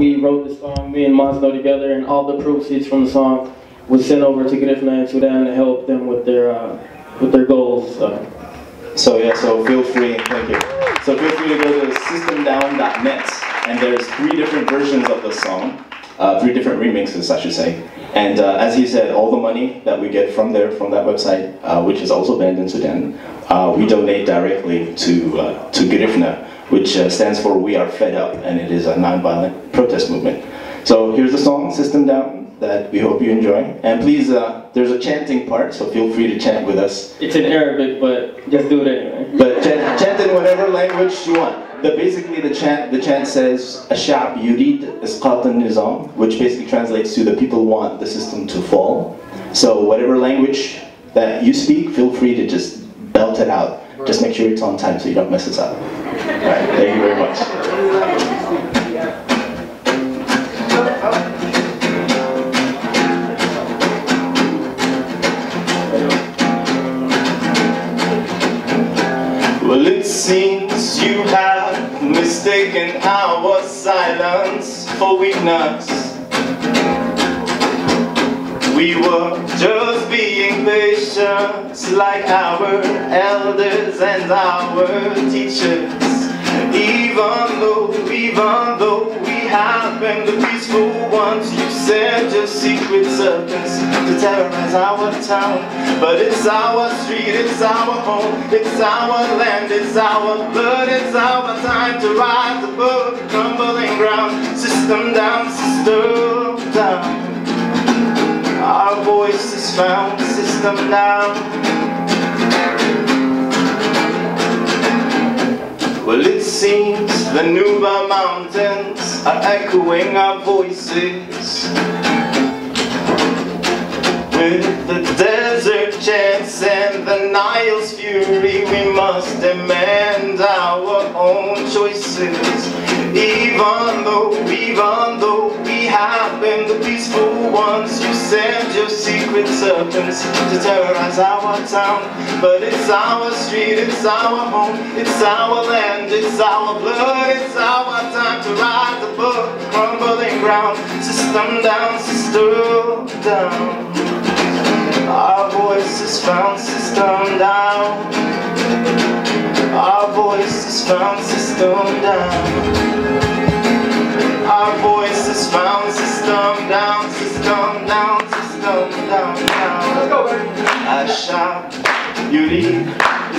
We wrote the song, me and Mosno together, and all the proceeds from the song was sent over to Girifna and Sudan to help them with their uh, with their goals. So. so yeah, so feel free, thank you. So feel free to go to systemdown.net, and there's three different versions of the song, uh, three different remixes, I should say. And uh, as he said, all the money that we get from there, from that website, uh, which is also banned in Sudan, uh, we donate directly to uh, to Girifna, which uh, stands for We Are Fed Up, and it is a non-violent protest movement. So here's the song, System Down, that we hope you enjoy. And please, uh, there's a chanting part, so feel free to chant with us. It's in Arabic, but just do it anyway. But chant, chant in whatever language you want. But basically, the chant the chant says "Ashab yurid isqat nizam," which basically translates to "the people want the system to fall." So whatever language that you speak, feel free to just belt it out. Just make sure it's on time so you don't mess us up. Right, thank you very much. Well, it seems you have mistaken our silence for weakness. We were just being patient like our elders and our teachers. Even though, even though we have been the peaceful ones, you sent your secret serpents to terrorize our town. But it's our street, it's our home, it's our land, it's our blood, it's our time to rise above the crumbling ground. System down, system down. Our voice is found, system now. Well, it seems the Nuba Mountains are echoing our voices. With the desert chants and the Nile's fury, we must demand our own choices. Even though, even though have been the peaceful ones, you send your secret serpents to terrorize our town. But it's our street, it's our home, it's our land, it's our blood, it's our time to rise above crumbling ground. System down, system down. Our voice is found, system down. Our voice is found, system down. Our voice is found, system down, system down, system down, down. Let's go, baby. Asha, Yuri,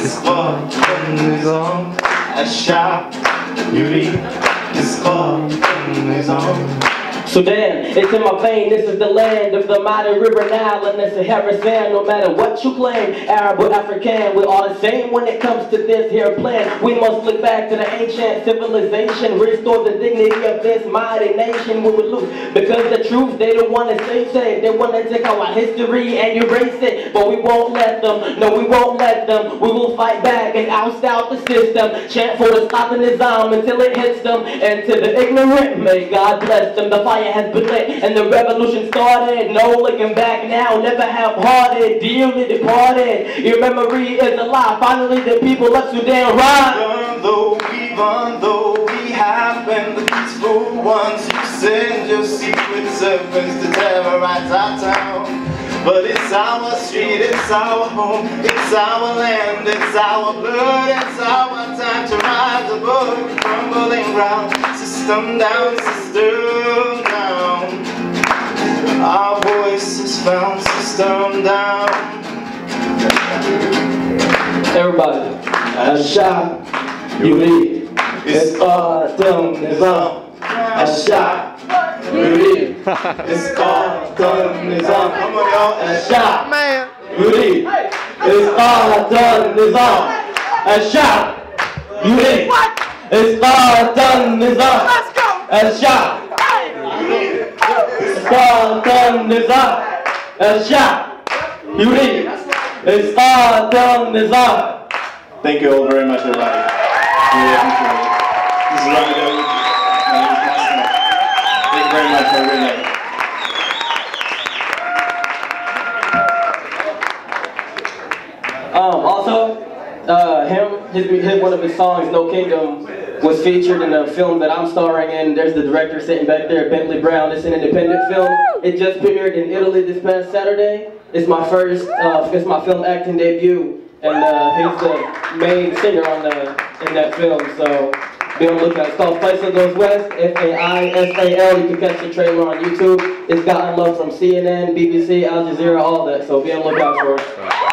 İspat, Nizam. Asha, Yuri, İspat, Nizam. Sudan, it's in my vein, this is the land of the mighty river Nile and the Sahara sand. No matter what you claim, Arab or African, we're all the same when it comes to this here plan. We must look back to the ancient civilization, restore the dignity of this mighty nation. We will lose because the truth, they don't want to say say. They want to take our history and erase it, but we won't let them. No, we won't let them. We will fight back and oust out the system. Chant for the stopping Islam until it hits them. And to the ignorant, may God bless them. The fire has been lit and the revolution started. No looking back now, never half-hearted, dearly departed. Your memory is alive. Finally, the people of Sudan rise. Even though, even though we have been the peaceful ones, you send your secret serpents to terrorize our town. But it's our street, it's our home, it's our land, it's our blood, it's our time to rise above crumbling ground. System down, down. Our voices found system down. Everybody, a shot, you leave. It's all done, it's all a shot. You leave. It's all done, it's all. Come on, y'all, a shot. You leave. It's all done, it's all a shot. You leave. It's all done, a shot. استقامنا الشعب يريد استقامنا Thank you all very much, everybody. Really appreciate it. This is Ramey Thank you very much. everybody. Um, also, uh, him, his, his, one of his songs, No Kingdom, was featured in a film that I'm starring in. There's the director sitting back there, Bentley Brown. It's an independent film. It just premiered in Italy this past Saturday. It's my first, uh, it's my film acting debut, and uh, he's the main singer on the in that film. So be on the lookout. It's called Faisal Goes West, F-A-I-S-A-L. You can catch the trailer on YouTube. It's gotten love from CNN, BBC, Al Jazeera, all that. So be on the lookout for it.